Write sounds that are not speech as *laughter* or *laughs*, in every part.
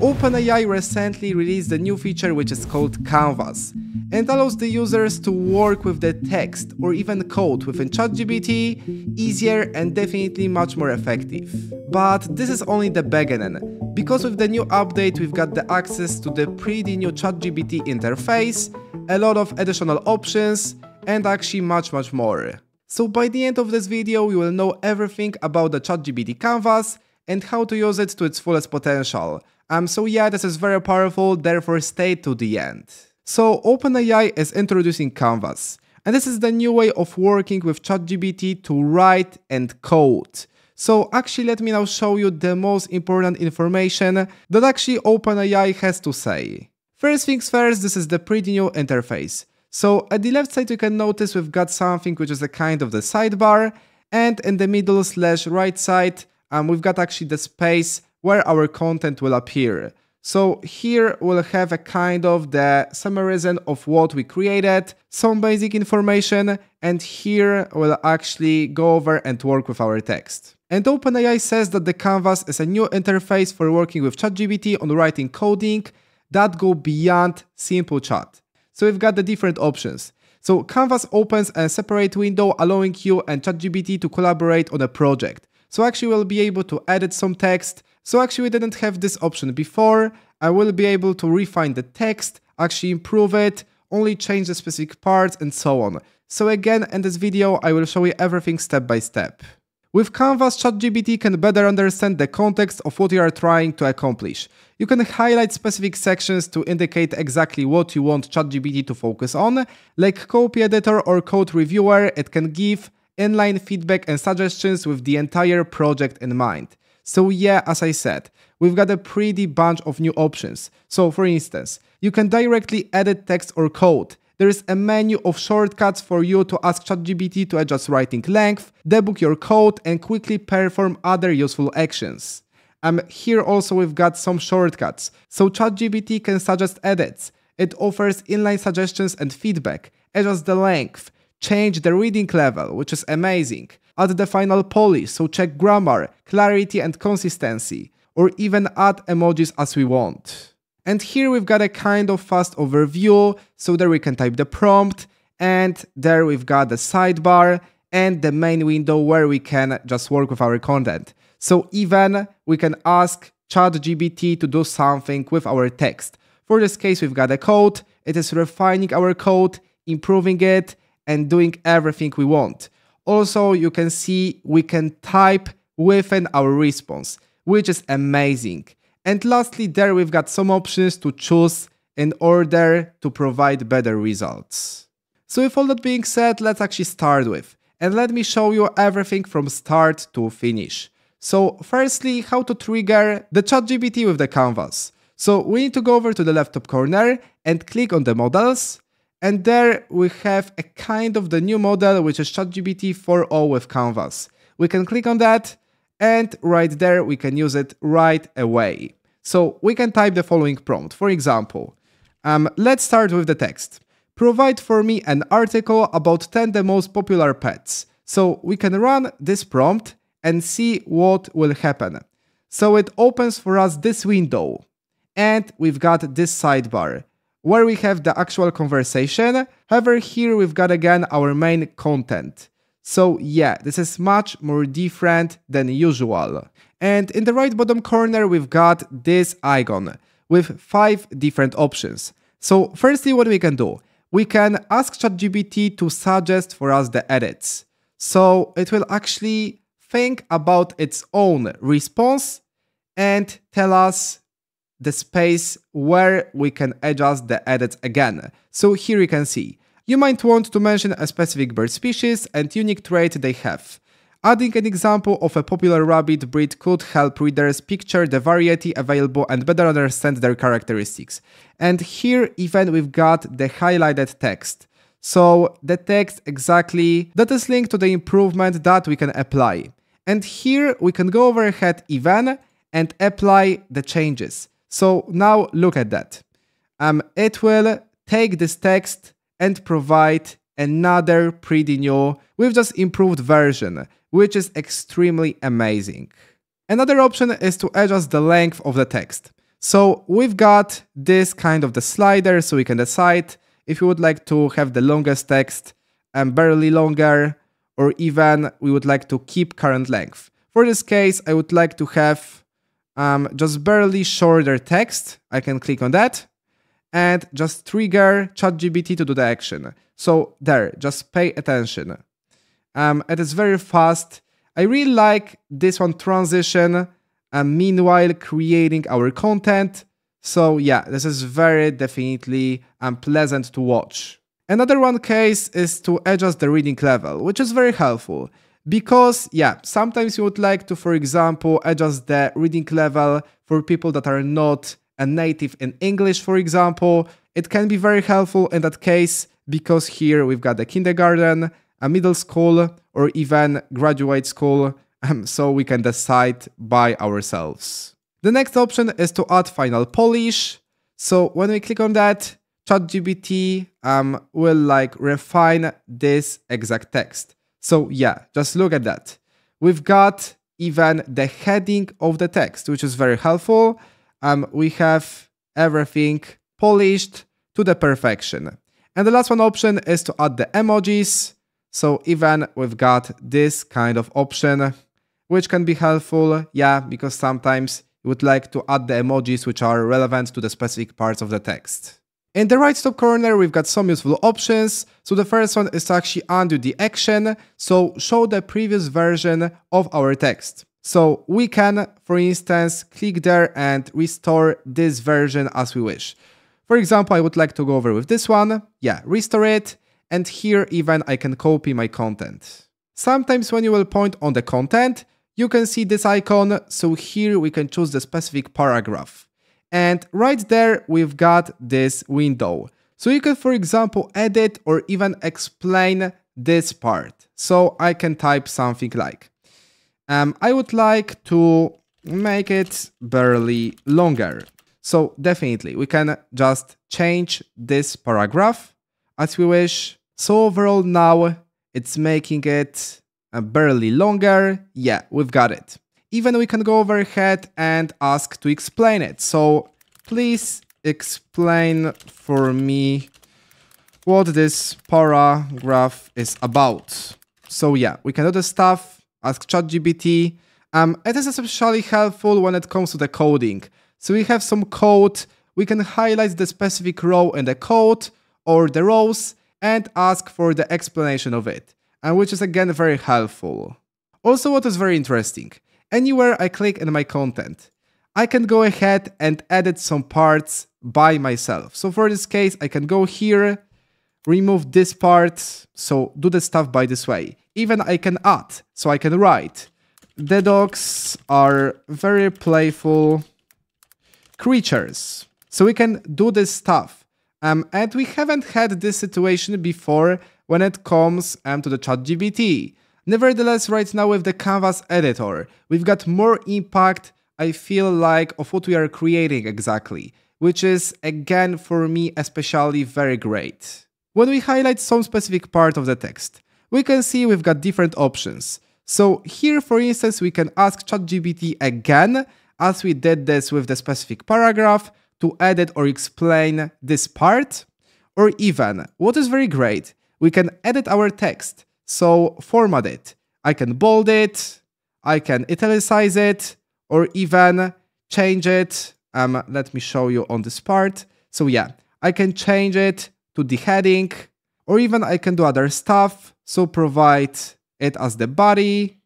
OpenAI recently released a new feature which is called Canvas and allows the users to work with the text or even code within ChatGPT easier and definitely much more effective. But this is only the beginning, because with the new update we've got the access to the pretty new ChatGPT interface, a lot of additional options and actually much much more. So by the end of this video we will know everything about the ChatGPT Canvas and how to use it to its fullest potential. Um, so yeah, this is very powerful, therefore stay to the end. So OpenAI is introducing Canvas, and this is the new way of working with ChatGPT to write and code. So actually let me now show you the most important information that actually OpenAI has to say. First things first, this is the pretty new interface. So at the left side you can notice we've got something which is a kind of the sidebar and in the middle slash right side um, we've got actually the space where our content will appear. So here we'll have a kind of the summarization of what we created, some basic information, and here we'll actually go over and work with our text. And OpenAI says that the Canvas is a new interface for working with ChatGPT on writing coding that go beyond simple chat. So we've got the different options. So Canvas opens a separate window allowing you and ChatGPT to collaborate on a project. So actually we'll be able to edit some text, so actually we didn't have this option before. I will be able to refine the text, actually improve it, only change the specific parts and so on. So again, in this video, I will show you everything step by step. With Canvas, ChatGPT can better understand the context of what you are trying to accomplish. You can highlight specific sections to indicate exactly what you want ChatGPT to focus on. Like copy editor or code reviewer, it can give inline feedback and suggestions with the entire project in mind. So yeah, as I said, we've got a pretty bunch of new options. So for instance, you can directly edit text or code. There is a menu of shortcuts for you to ask ChatGPT to adjust writing length, debug your code, and quickly perform other useful actions. Um, here also we've got some shortcuts, so ChatGPT can suggest edits. It offers inline suggestions and feedback, adjust the length, change the reading level, which is amazing, add the final polish, so check grammar, clarity and consistency, or even add emojis as we want. And here we've got a kind of fast overview, so there we can type the prompt, and there we've got the sidebar and the main window where we can just work with our content. So even we can ask ChatGPT to do something with our text. For this case, we've got a code, it is refining our code, improving it, and doing everything we want. Also, you can see we can type within our response, which is amazing. And lastly, there we've got some options to choose in order to provide better results. So with all that being said, let's actually start with. And let me show you everything from start to finish. So firstly, how to trigger the ChatGPT with the canvas. So we need to go over to the left top corner and click on the models and there we have a kind of the new model, which is ChatGPT 4o with Canvas. We can click on that and right there we can use it right away. So we can type the following prompt. For example, um, let's start with the text. Provide for me an article about 10 the most popular pets. So we can run this prompt and see what will happen. So it opens for us this window and we've got this sidebar where we have the actual conversation. However, here we've got again our main content. So yeah, this is much more different than usual. And in the right bottom corner, we've got this icon with five different options. So firstly, what we can do? We can ask ChatGPT to suggest for us the edits. So it will actually think about its own response and tell us the space where we can adjust the edits again. So here you can see. You might want to mention a specific bird species and unique trait they have. Adding an example of a popular rabbit breed could help readers picture the variety available and better understand their characteristics. And here even we've got the highlighted text. So the text exactly that is linked to the improvement that we can apply. And here we can go over ahead even and apply the changes. So now look at that. Um, it will take this text and provide another pretty new with just improved version, which is extremely amazing. Another option is to adjust the length of the text. So we've got this kind of the slider, so we can decide if you would like to have the longest text and barely longer, or even we would like to keep current length. For this case, I would like to have um, just barely shorter text. I can click on that and just trigger ChatGPT to do the action. So there, just pay attention. Um, it is very fast. I really like this one transition and meanwhile creating our content. So yeah, this is very definitely unpleasant to watch. Another one case is to adjust the reading level, which is very helpful. Because, yeah, sometimes you would like to, for example, adjust the reading level for people that are not a native in English, for example. It can be very helpful in that case because here we've got a kindergarten, a middle school, or even graduate school, um, so we can decide by ourselves. The next option is to add final polish. So when we click on that, ChatGPT um, will like refine this exact text. So yeah, just look at that. We've got even the heading of the text, which is very helpful. Um, we have everything polished to the perfection. And the last one option is to add the emojis. So even we've got this kind of option, which can be helpful, yeah, because sometimes you would like to add the emojis which are relevant to the specific parts of the text. In the right top corner, we've got some useful options. So the first one is to actually undo the action, so show the previous version of our text. So we can, for instance, click there and restore this version as we wish. For example, I would like to go over with this one. Yeah, restore it. And here even I can copy my content. Sometimes when you will point on the content, you can see this icon. So here we can choose the specific paragraph. And right there, we've got this window. So you can, for example, edit or even explain this part. So I can type something like, um, I would like to make it barely longer. So definitely we can just change this paragraph as we wish. So overall now it's making it uh, barely longer. Yeah, we've got it. Even we can go overhead and ask to explain it. So please explain for me what this paragraph is about. So yeah, we can do the stuff, ask ChatGPT. Um, it is especially helpful when it comes to the coding. So we have some code, we can highlight the specific row in the code or the rows and ask for the explanation of it, and which is again very helpful. Also what is very interesting, anywhere I click in my content, I can go ahead and edit some parts by myself. So for this case, I can go here, remove this part, so do the stuff by this way. Even I can add, so I can write. The dogs are very playful creatures. So we can do this stuff. Um, and we haven't had this situation before when it comes um, to the ChatGPT. Nevertheless, right now with the Canvas editor, we've got more impact, I feel like, of what we are creating exactly, which is, again, for me especially very great. When we highlight some specific part of the text, we can see we've got different options. So here, for instance, we can ask ChatGPT again as we did this with the specific paragraph, to edit or explain this part. Or even, what is very great, we can edit our text, so format it. I can bold it, I can italicize it, or even change it. Um, let me show you on this part. So yeah, I can change it to the heading, or even I can do other stuff. So provide it as the body,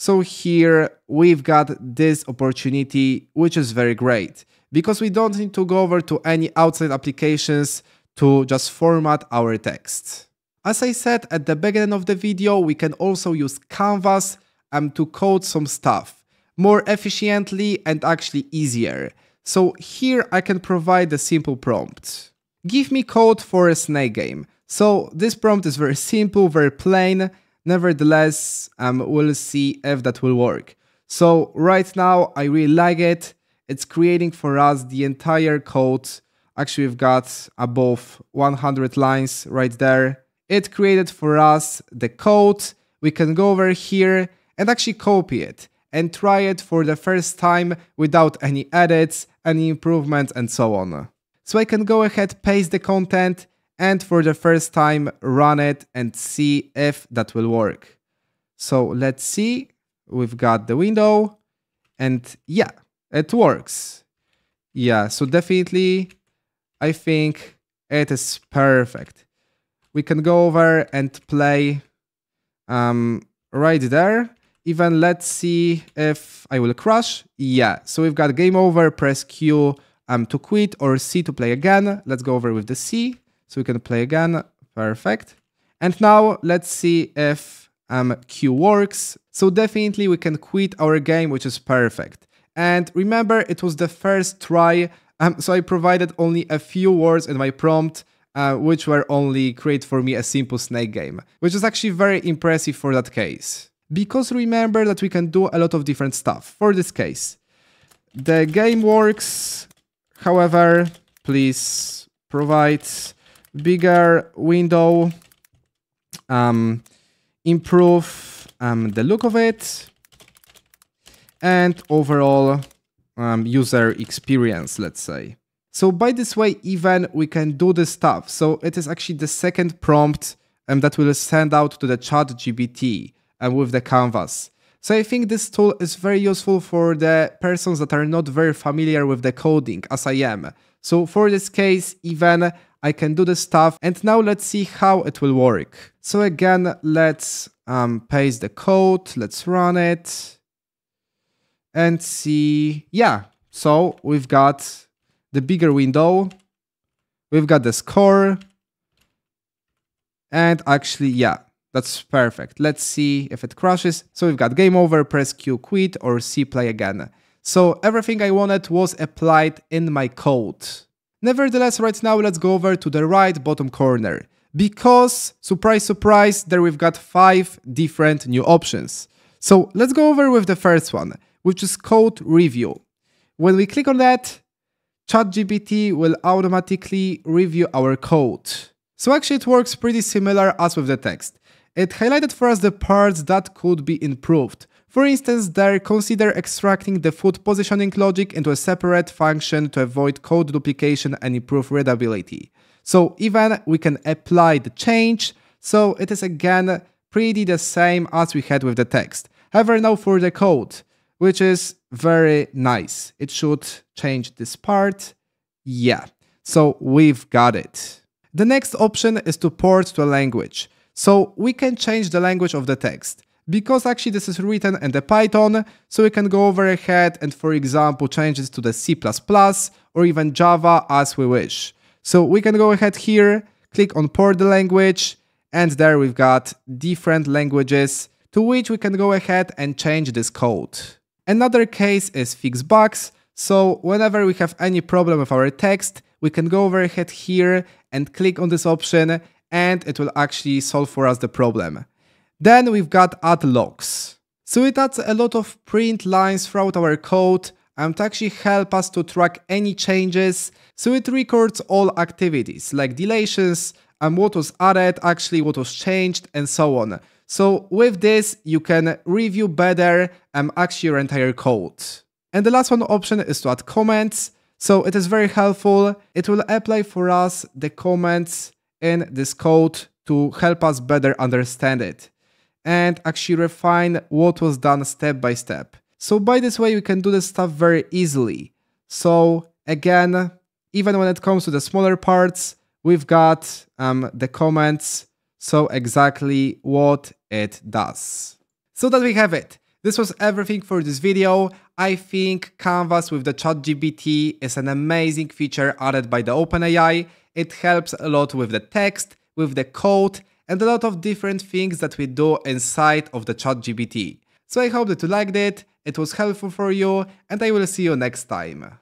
so here we've got this opportunity, which is very great because we don't need to go over to any outside applications to just format our text. As I said at the beginning of the video, we can also use Canvas um, to code some stuff more efficiently and actually easier. So here I can provide a simple prompt. Give me code for a snake game. So this prompt is very *laughs* simple, very plain, Nevertheless, um, we'll see if that will work. So right now, I really like it. It's creating for us the entire code. Actually, we've got above 100 lines right there. It created for us the code. We can go over here and actually copy it. and try it for the first time without any edits, any improvements and so on. So I can go ahead, paste the content and for the first time run it and see if that will work. So let's see, we've got the window and yeah, it works. Yeah, so definitely I think it is perfect. We can go over and play um, right there. Even let's see if I will crash. Yeah, so we've got game over, press Q um, to quit or C to play again. Let's go over with the C. So we can play again. Perfect. And now let's see if um, Q works. So definitely we can quit our game, which is perfect. And remember, it was the first try. Um, so I provided only a few words in my prompt uh, which were only create for me a simple snake game, which is actually very impressive for that case. Because remember that we can do a lot of different stuff for this case. The game works, however, please provide bigger window, um, improve um, the look of it, and overall um, user experience, let's say. So by this way, even we can do this stuff. So it is actually the second prompt um, that will send out to the ChatGPT um, with the canvas. So I think this tool is very useful for the persons that are not very familiar with the coding as I am. So for this case, even I can do the stuff and now let's see how it will work. So again, let's um, paste the code, let's run it and see. Yeah, so we've got the bigger window. We've got the score. And actually, yeah, that's perfect. Let's see if it crashes. So we've got game over, press Q quit or C play again. So everything I wanted was applied in my code. Nevertheless, right now let's go over to the right bottom corner. Because, surprise surprise, there we've got 5 different new options. So let's go over with the first one, which is code review. When we click on that, ChatGPT will automatically review our code. So actually it works pretty similar as with the text. It highlighted for us the parts that could be improved. For instance, there consider extracting the foot positioning logic into a separate function to avoid code duplication and improve readability. So even we can apply the change, so it is again pretty the same as we had with the text. However, now for the code, which is very nice. It should change this part. Yeah, so we've got it. The next option is to port to a language. So we can change the language of the text. Because actually this is written in the Python, so we can go over ahead and for example change this to the C++ or even Java as we wish. So we can go ahead here, click on port the language, and there we've got different languages to which we can go ahead and change this code. Another case is fix bugs. So whenever we have any problem with our text, we can go over ahead here and click on this option and it will actually solve for us the problem. Then we've got add logs. So it adds a lot of print lines throughout our code and to actually help us to track any changes. So it records all activities like deletions and what was added, actually what was changed and so on. So with this, you can review better um, actually your entire code. And the last one option is to add comments. So it is very helpful. It will apply for us the comments in this code to help us better understand it and actually refine what was done step by step. So by this way, we can do this stuff very easily. So again, even when it comes to the smaller parts, we've got um, the comments so exactly what it does. So that we have it. This was everything for this video. I think Canvas with the ChatGPT is an amazing feature added by the OpenAI. It helps a lot with the text, with the code, and a lot of different things that we do inside of the ChatGPT. So I hope that you liked it, it was helpful for you, and I will see you next time.